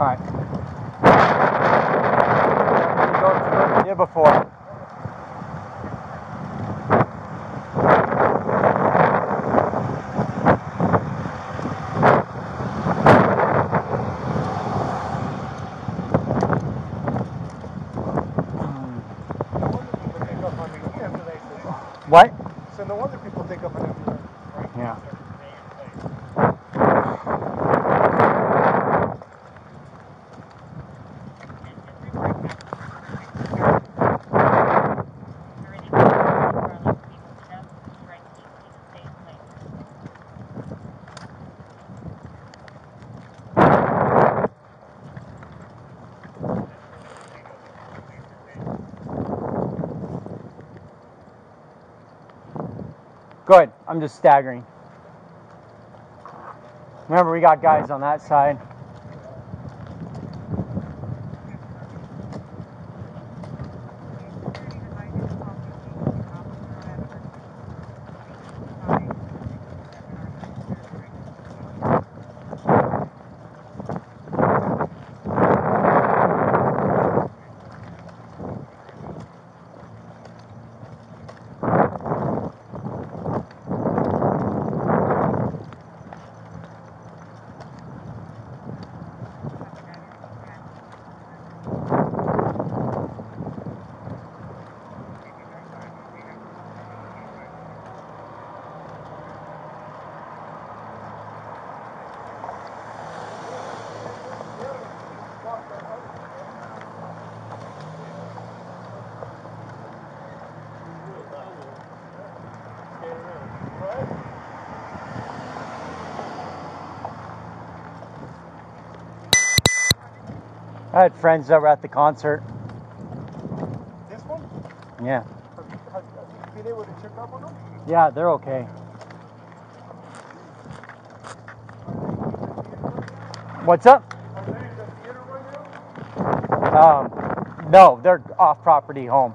All right. Did before. What? So no wonder people think of an empty Yeah. Good. I'm just staggering. Remember, we got guys on that side. I had friends that were at the concert. This one? Yeah. Have you, have, have you been able to check up on them? Yeah, they're okay. What's up? Are they in the theater right now? Um, no, they're off property home.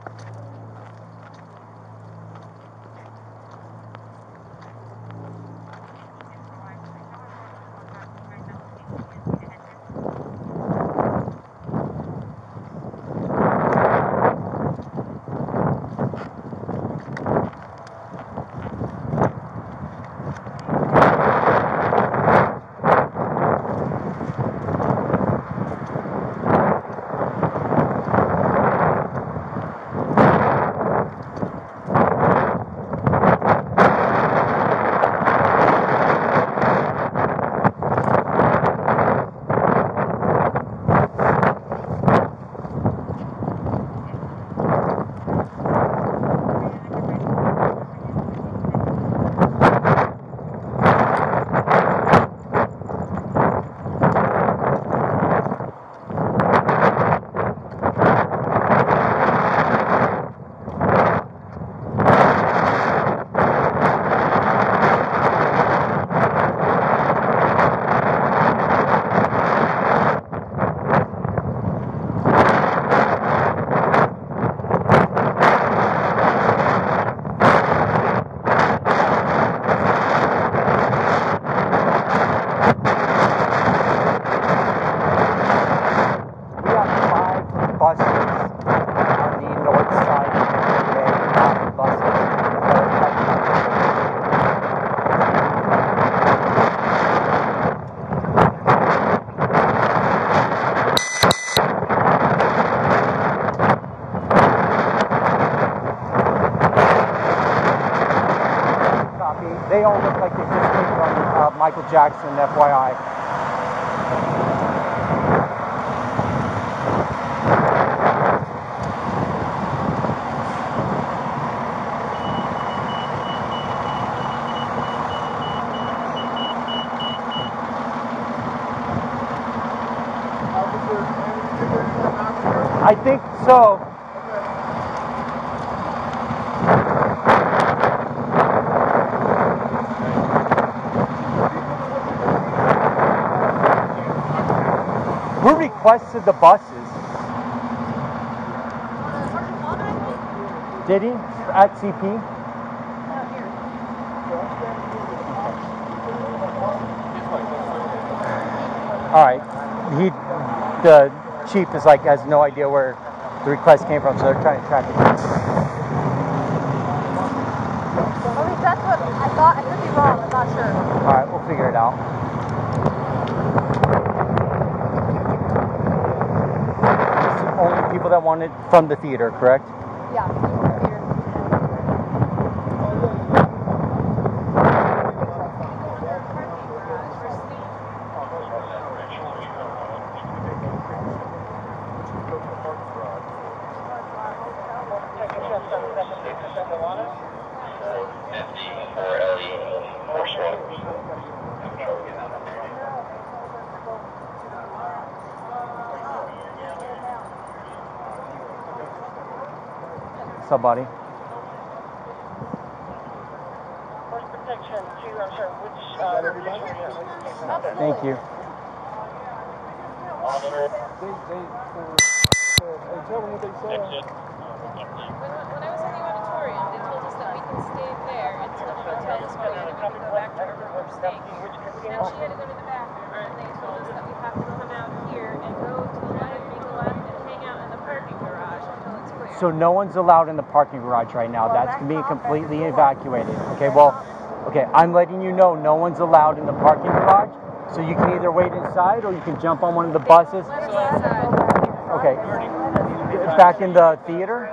Jackson, FYI. I think so. We requested the buses. Did he? At CP? All right. He the chief is like has no idea where the request came from, so they're trying to track it. down. At that's what I thought. I could be wrong. I'm not sure. All right, we'll figure it out. It's the only people that wanted from the theater, correct? Yeah. Peter. or Ellie, first one. Somebody. First protection to, I'm sorry, which, uh, location are you in? Thank you. They, they, for, hey, tell them what they said. When, when I was in the auditorium, they told us that we can stay there until the hotel is full, and we can go back to wherever we're staying. Then she had to go to the bathroom, and they told us that we have to come out here and go to the left, make a left, and hang out in the parking garage until it's clear. So no one's allowed in the parking garage right now. That's being completely evacuated. Okay, well, okay, I'm letting you know no one's allowed in the parking garage. So you can either wait inside or you can jump on one of the buses. Let us inside. Okay. Back in the theater?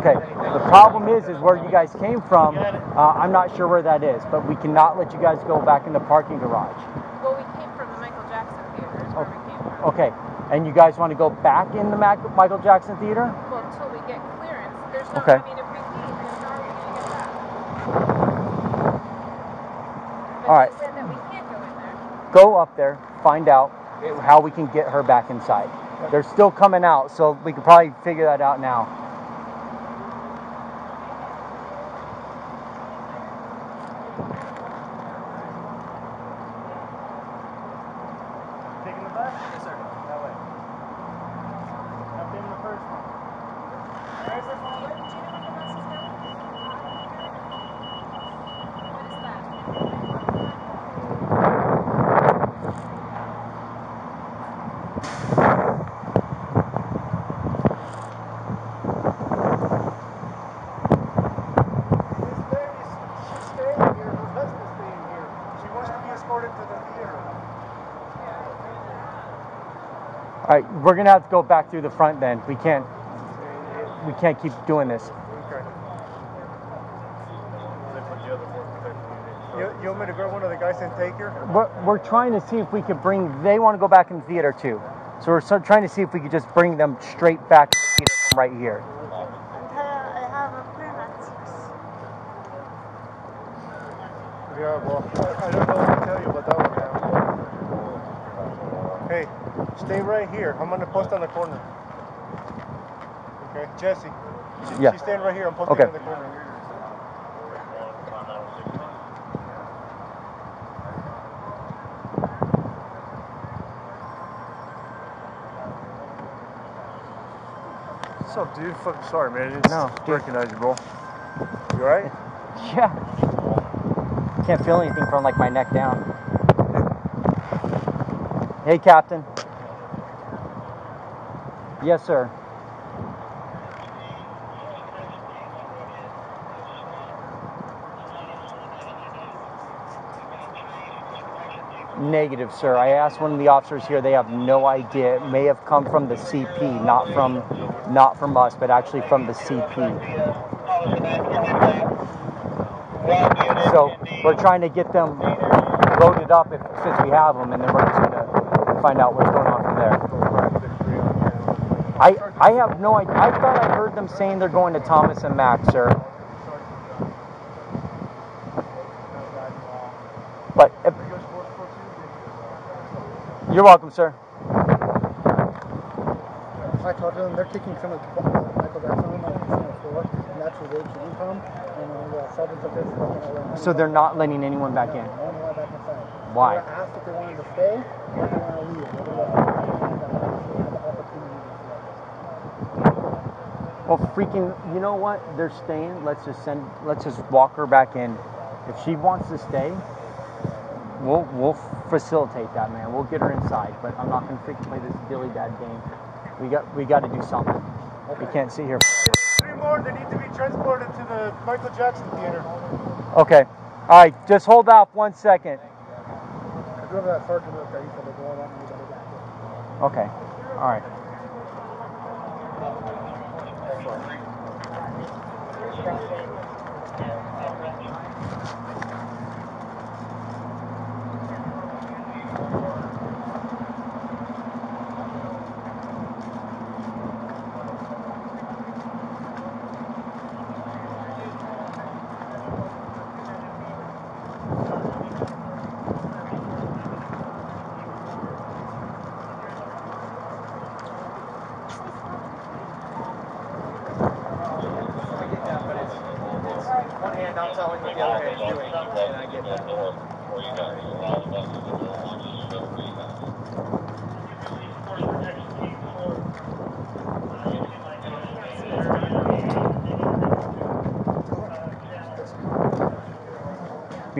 Okay. The problem is, is where you guys came from. Uh, I'm not sure where that is, but we cannot let you guys go back in the parking garage. Well, we came from the Michael Jackson Theater, is where we came from. Okay. And you guys want to go back in the Mac- Michael Jackson Theater? Well, until we get clearance. There's no, Okay. I mean, if we leave, how are to get back? All right. that we can't go in there. go up there, find out how we can get her back inside. They're still coming out, so we could probably figure that out now. Taking the bus? Yes, sir. That way. I've been the first one. Where's the phone? Where, do you know where the bus is going? What is that? This lady, she's staying here. Her husband's staying here. She wants to be escorted to the theater. All right, we're gonna have to go back through the front then. We can't, we can't keep doing this. You, you want me to grab one of the guys and take her? We're, we're trying to see if we could bring. They want to go back in the theater too, so we're so trying to see if we could just bring them straight back to the theater from right here. I have a permit. Yeah, well, I, I don't know what to tell you about that one now. Hey, stay right here. I'm gonna post on the corner. Okay, Jesse. She, Yeah. She's staying right here. I'm posting Okay. on the corner. What's up, dude? Fucking sorry, man. I didn't No, dude. recognize you, bro. You alright? Yeah. Can't feel anything from like my neck down. Hey, Captain. Yes, sir. Negative, sir. I asked one of the officers here. They have no idea. It may have come from the CP, not from, not from us, but actually from the CP. So we're trying to get them loaded up if, since we have them, and then we're just gonna find out what's going on from there. I I have no idea. I thought I heard them saying they're going to Thomas and Mack, sir. But if, you're welcome, sir. I talked to them. They're taking some of Michael Jackson from the floor, and that's where they came from. And uh, the sergeant of this is looking at them. So they're not letting anyone back in. No, no, back inside. Why? They were asked if they wanted to stay or if they want to leave. They were like, I think that they had the opportunity to leave. Well, freaking, you know what? They're staying. Let's just send. Let's just walk her back in. If she wants to stay, We'll we'll facilitate that, man. We'll get her inside, but I'm not gonna freaking play this dilly dad game. We got we got to do something. We can't sit here. Three more, they need to be transported to the Michael Jackson Theater. Okay. All right. Just hold off one second. Okay. that sergeant is, there, he said they're going on and we better back up. Okay. All right. One hand not telling what the other hand's doing, and I get that.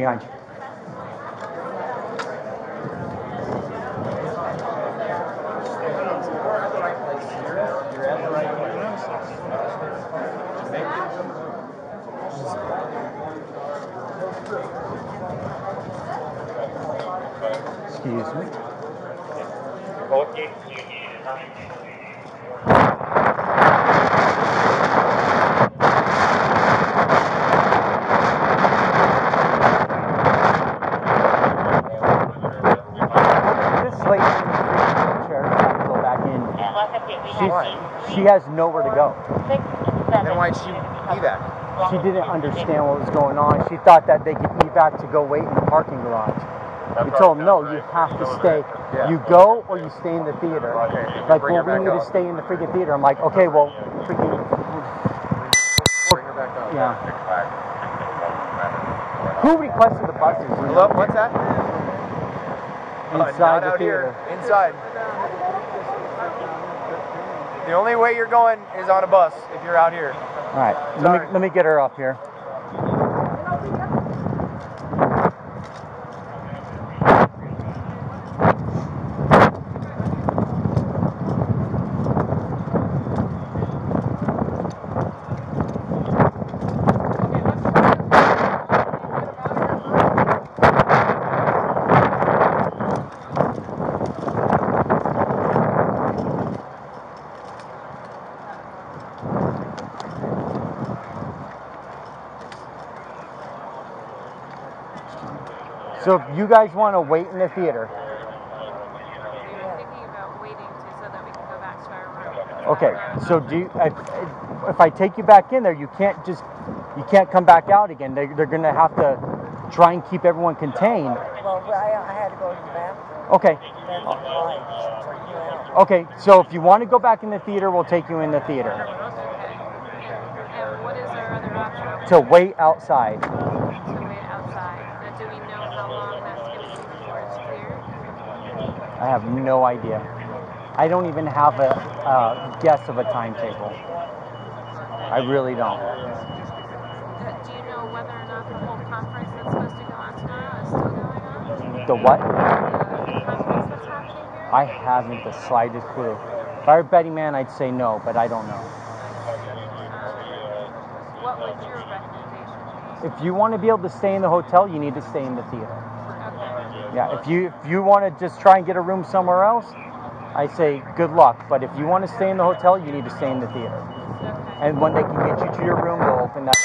Behind you. Excuse me. This lady in the freaking wheelchair has got to go back in. She's, she has nowhere to go. Then why'd she evac? She didn't understand what was going on. She thought that they could evac to go wait in the parking garage. We told them, no, you have to stay. Yeah. You go or you stay in the theater. Okay. Like, well, we back need to stay in the freaking theater. I'm like, okay, well, freaking, Bring her back up. yeah. Who requested the buses? you Hello, know, what's that? Uh, Inside not the theater. here. Inside. The only way you're going is on a bus if you're out here. All right, let me let me get her up here. So if you guys want to wait in the theater, We were thinking about waiting to, so that we can go back to our room. okay. So do you, if, if I take you back in there, you can't just you can't come back out again. They, they're gonna have to try and keep everyone contained. Well, I, I had to go to the bathroom. Okay. That's why. You know. Okay. So if you want to go back in the theater, we'll take you in the theater. Okay. And, and what is our other option? To wait outside. To wait outside. Now, do we know how long that's going to be before it's clear? I have no idea. I don't even have a, a guess of a timetable. I really don't. Do you know whether or not the whole conference that's supposed to go on tomorrow is still going on? The what? The conference that's happening here? I haven't the slightest clue. If I were Betty Man, I'd say no, but I don't know. Um, what would your recommendation be? If you want to be able to stay in the hotel, you need to stay in the theater. Yeah, if you if you want to just try and get a room somewhere else, I say good luck. But if you want to stay in the hotel, you need to stay in the theater. And when they can get you to your room, they'll open that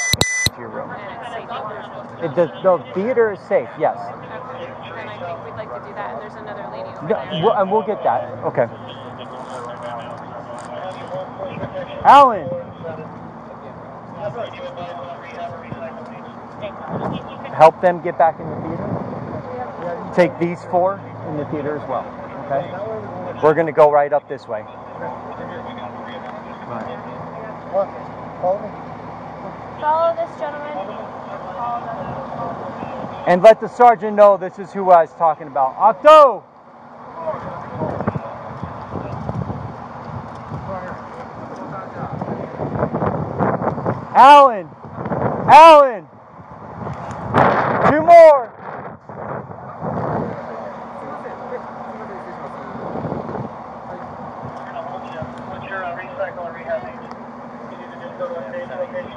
to your room. And It, the, the theater is safe, yes. Then I think we'd like to do that. And there's another lady over there. we'll, and we'll get that. Okay. Alan, help them get back in the. Take these four in the theater as well. Okay. We're gonna go right up this way. Follow this gentleman. And let the sergeant know this is who I was talking about. Octo! Alan! Alan! Two more! Good.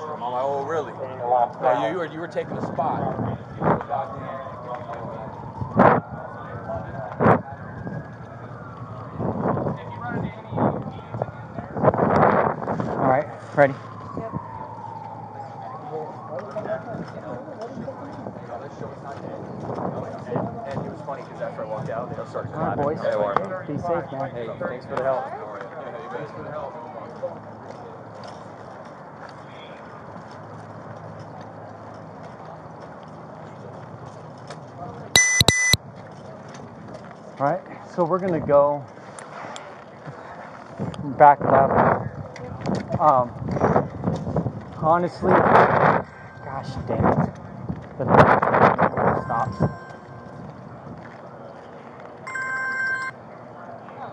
I'm like, oh, really? No, you, you, were, you were taking a spot. All right, ready? And it was funny because after I walked out, they all started All right, clapping. boys. Hey, how are you? Be safe, man. Hey, thanks for the help. How are you? Thanks for the help. Right, so we're gonna go back left. Um, honestly, gosh dang it, the stops.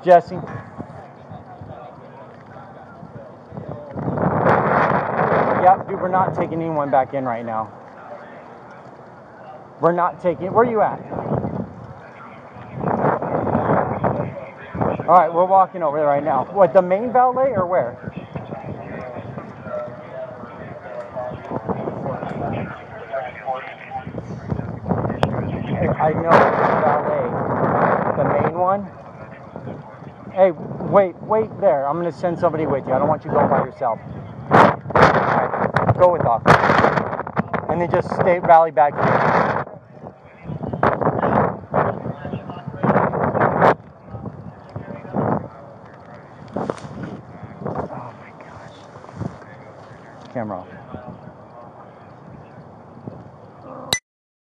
Jesse. Yep, dude, we're not taking anyone back in right now. We're not taking. Where you at? All right, we're walking over there right now. What, the main valet or where? I know the valet, the main one. Hey, wait, wait there. I'm gonna send somebody with you. I don't want you going by yourself. Go with officer, and then just stay rally back here.